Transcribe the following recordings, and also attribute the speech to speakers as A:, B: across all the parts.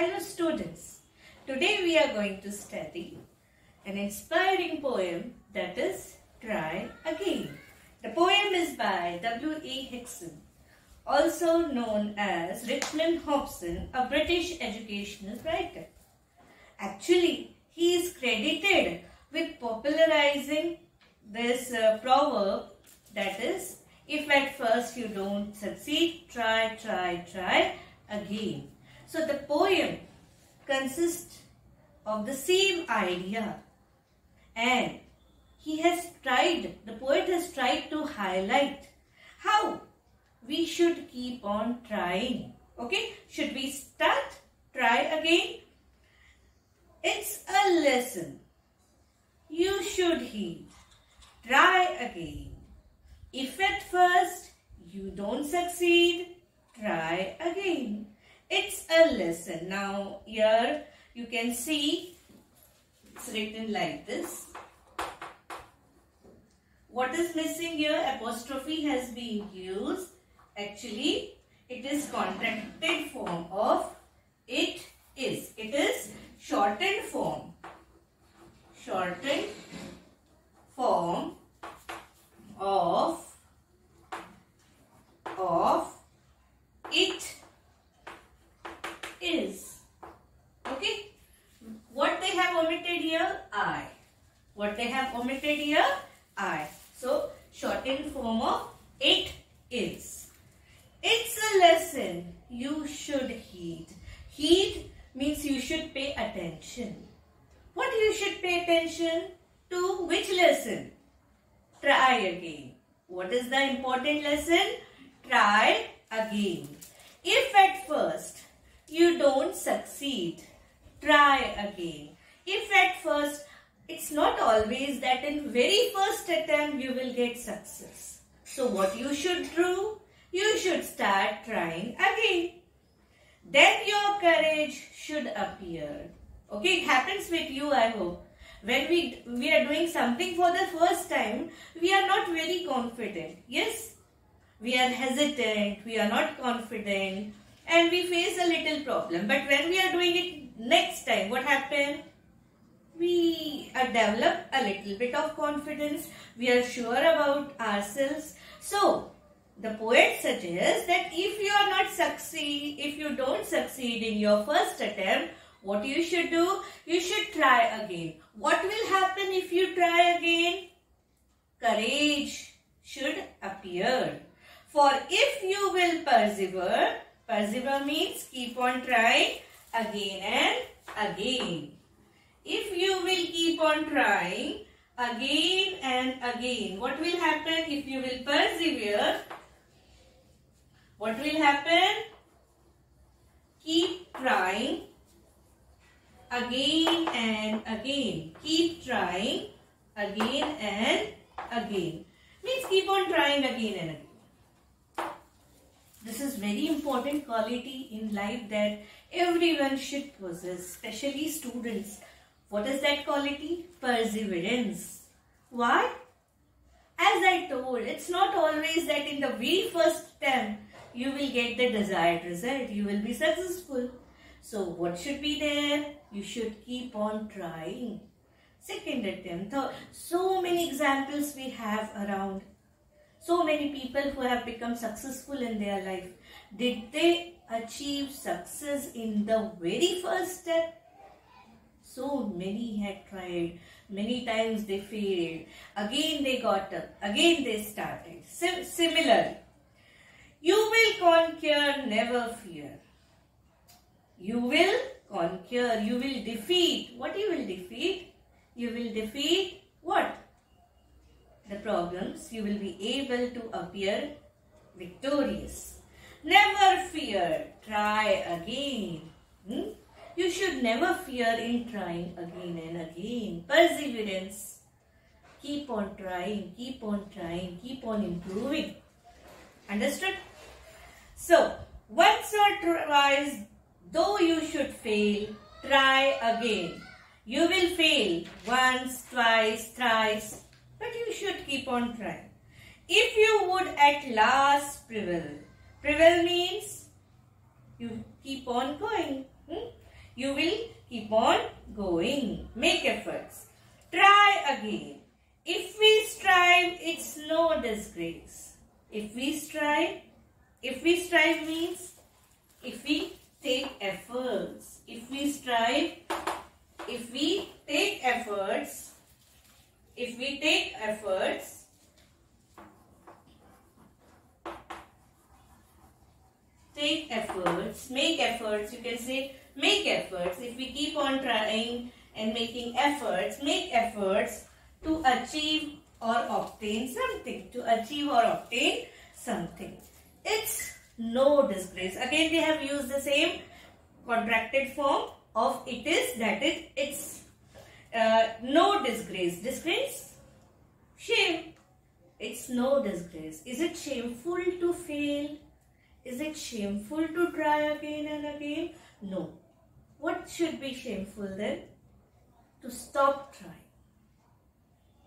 A: Hello students. Today we are going to study an inspiring poem that is Try Again. The poem is by W.A. Hickson, also known as Richmond Hobson, a British educational writer. Actually, he is credited with popularizing this uh, proverb that is, if at first you don't succeed, try, try, try again. So the poem consists of the same idea and he has tried, the poet has tried to highlight how we should keep on trying. Okay, should we start? Try again. It's a lesson. You should heed. Try again. If at first you don't succeed, try again. It's a lesson. Now here you can see it's written like this. What is missing here? Apostrophe has been used. Actually, it is contracted form of it is. It is shortened form. Shortened form of of it is. Okay. What they have omitted here? I. What they have omitted here? I. So, shortened form of it is. It's a lesson you should heed. Heed means you should pay attention. What you should pay attention to? Which lesson? Try again. What is the important lesson? Try again. If at first you don't succeed, try again. If at first, it's not always that in very first attempt you will get success. So what you should do? You should start trying again. Then your courage should appear. Okay, it happens with you, I hope. When we, we are doing something for the first time, we are not very confident. Yes? We are hesitant, we are not confident and we face a little problem. But when we are doing it next time, what happens? We uh, develop a little bit of confidence. We are sure about ourselves. So, the poet suggests that if you are not succeed, if you don't succeed in your first attempt, what you should do? You should try again. What will happen if you try again? Courage should appear. For if you will persevere, persevere means keep on trying again and again. If you will keep on trying again and again, what will happen if you will persevere? What will happen? Keep trying again and again. Keep trying again and again. Means keep on trying again and again. This is very important quality in life that everyone should possess, especially students. What is that quality? Perseverance. Why? As I told, it's not always that in the very first attempt you will get the desired result. You will be successful. So what should be there? You should keep on trying. Second attempt. So many examples we have around. So many people who have become successful in their life. Did they achieve success in the very first step? So many had tried. Many times they failed. Again they got up. Again they started. Sim similar. You will conquer, never fear. You will conquer. You will defeat. What you will defeat? You will defeat what? The problems. You will be able to appear victorious. Never fear. Try again. Hmm? You should never fear in trying again and again. Perseverance. Keep on trying. Keep on trying. Keep on improving. Understood? So, once or twice Though you should fail, try again. You will fail once, twice, thrice, but you should keep on trying. If you would at last prevail, prevail means you keep on going. Hmm? you will keep on going. Make efforts. Try again. If we strive, it's no disgrace. If we strive, if we strive means if we take efforts. If we strive, if we take efforts, if we take efforts, take efforts, make efforts, you can say make efforts. If we keep on trying and making efforts, make efforts to achieve or obtain something, to achieve or obtain something. It's no disgrace. Again, they have used the same contracted form of it is, that is, it's uh, no disgrace. Disgrace? Shame. It's no disgrace. Is it shameful to fail? Is it shameful to try again and again? No. What should be shameful then? To stop trying.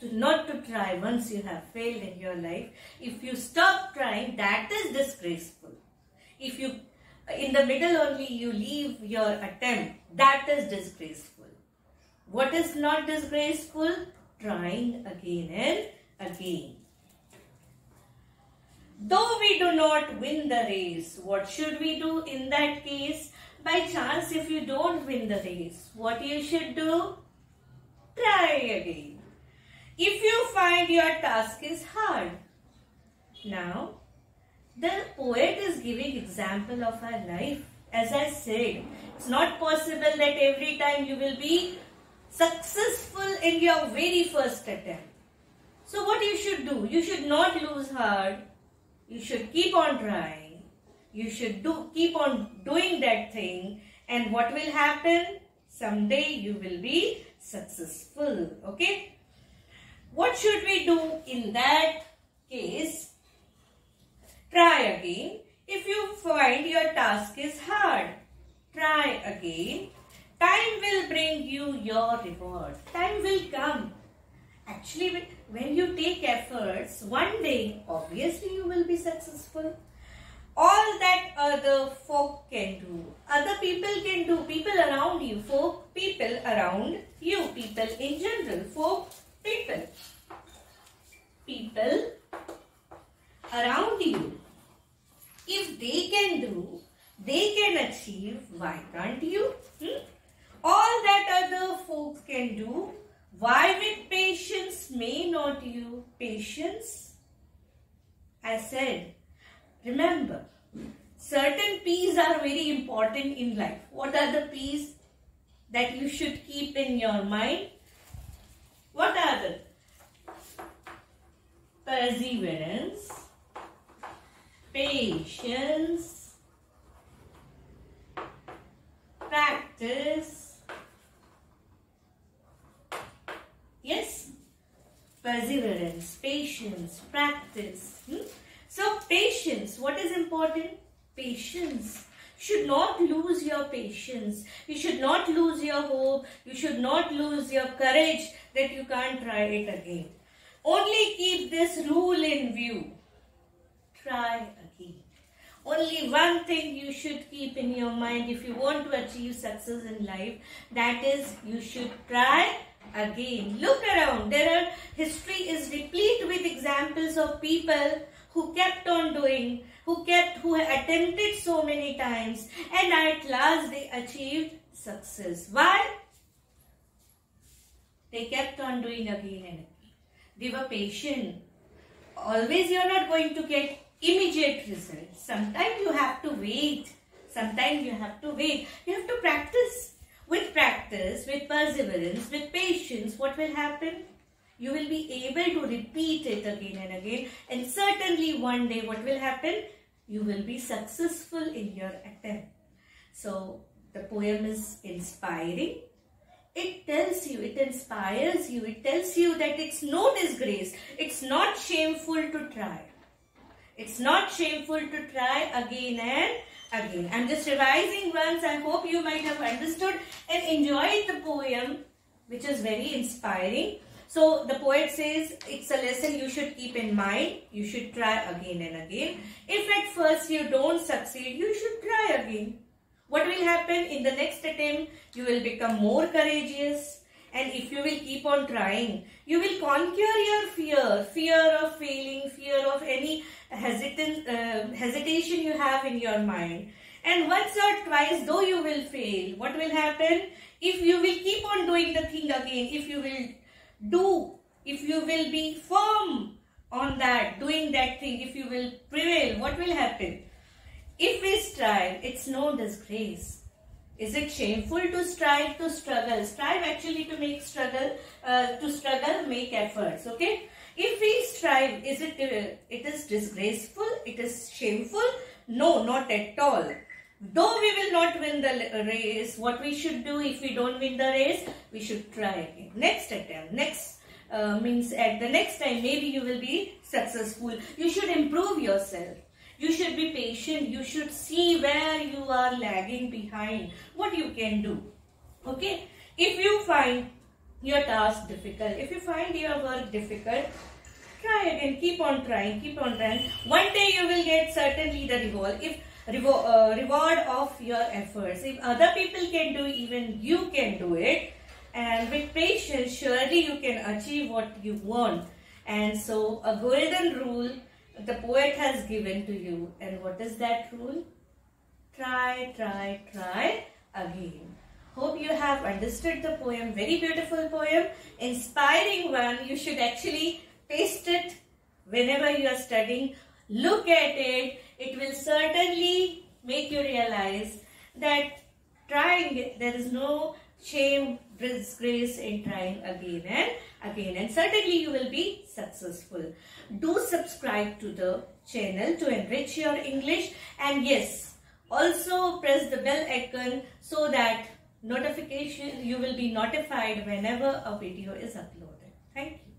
A: To not to try once you have failed in your life. If you stop trying, that is disgraceful. If you, in the middle only you leave your attempt, that is disgraceful. What is not disgraceful? Trying again and again. Though we do not win the race, what should we do in that case? By chance, if you don't win the race, what you should do? Try again. If you find your task is hard. Now, the poet is giving example of our life. As I said, it's not possible that every time you will be successful in your very first attempt. So what you should do? You should not lose heart you should keep on trying. You should do keep on doing that thing and what will happen? Someday you will be successful. Okay. What should we do in that case? Try again. If you find your task is hard, try again. Time will bring you your reward. Time will come. Actually, when you take efforts, one day, obviously you will be successful. All that other folk can do, other people can do, people around you, folk, people around you, people in general, folk, people. People around you. If they can do, they can achieve, why can't you? That other folks can do, why with patience may not you? Patience? I said, remember, certain P's are very important in life. What are the P's that you should keep in your mind? What are the? Perseverance, patience, practice, Yes? Perseverance, patience, practice. Hmm? So patience, what is important? Patience. Should not lose your patience. You should not lose your hope. You should not lose your courage that you can't try it again. Only keep this rule in view. Try again. Only one thing you should keep in your mind if you want to achieve success in life. That is you should try again. Look around. There are history is replete with examples of people who kept on doing, who kept, who attempted so many times and at last they achieved success. Why? They kept on doing again and again. They were patient. Always you are not going to get immediate results. Sometimes you have to wait. Sometimes you have to wait. You have to practice. With practice, with perseverance, with patience, what will happen? You will be able to repeat it again and again and certainly one day what will happen? You will be successful in your attempt. So the poem is inspiring. It tells you, it inspires you, it tells you that it's no disgrace. It's not shameful to try. It's not shameful to try again and again. I'm just revising once. I hope you might have understood and enjoyed the poem which is very inspiring. So the poet says it's a lesson you should keep in mind. You should try again and again. If at first you don't succeed, you should try again. what will happen in the next attempt? You will become more courageous and if you will keep on trying, you will conquer your fear, fear of failing, fear of any hesitant, uh, hesitation you have in your mind. And once or twice, though you will fail, what will happen? If you will keep on doing the thing again, if you will do, if you will be firm on that, doing that thing, if you will prevail, what will happen? If we strive, it's no disgrace. Is it shameful to strive to struggle? Strive actually to make struggle, uh, to struggle, make efforts, okay? If we strive, is it, uh, it is disgraceful? It is shameful? No, not at all. Though we will not win the race, what we should do if we don't win the race, we should try again. Next attempt, next uh, means at the next time, maybe you will be successful. You should improve yourself. You should be patient. You should see where you are lagging behind. What you can do. Okay. If you find your task difficult, if you find your work difficult, try again. Keep on trying. Keep on trying. One day you will get certainly the reward. If uh, reward of your efforts. If other people can do, even you can do it. And with patience, surely you can achieve what you want. And so a golden rule the poet has given to you. And what is that rule? Try, try, try again. Hope you have understood the poem. Very beautiful poem. Inspiring one. You should actually paste it whenever you are studying. Look at it. It will certainly make you realize that trying, there is no shame, disgrace in trying again and again. And certainly you will be successful. Do subscribe to the channel to enrich your English. And yes, also press the bell icon so that notification you will be notified whenever a video is uploaded. Thank you.